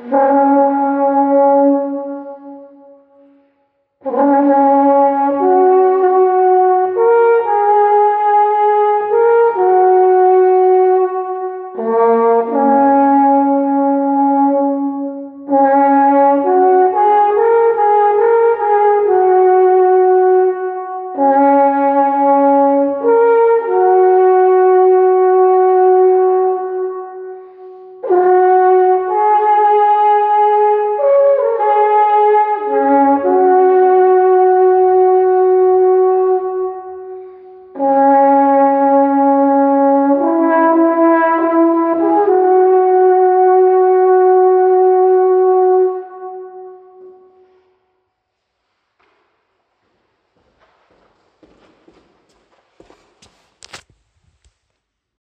Mm-hmm.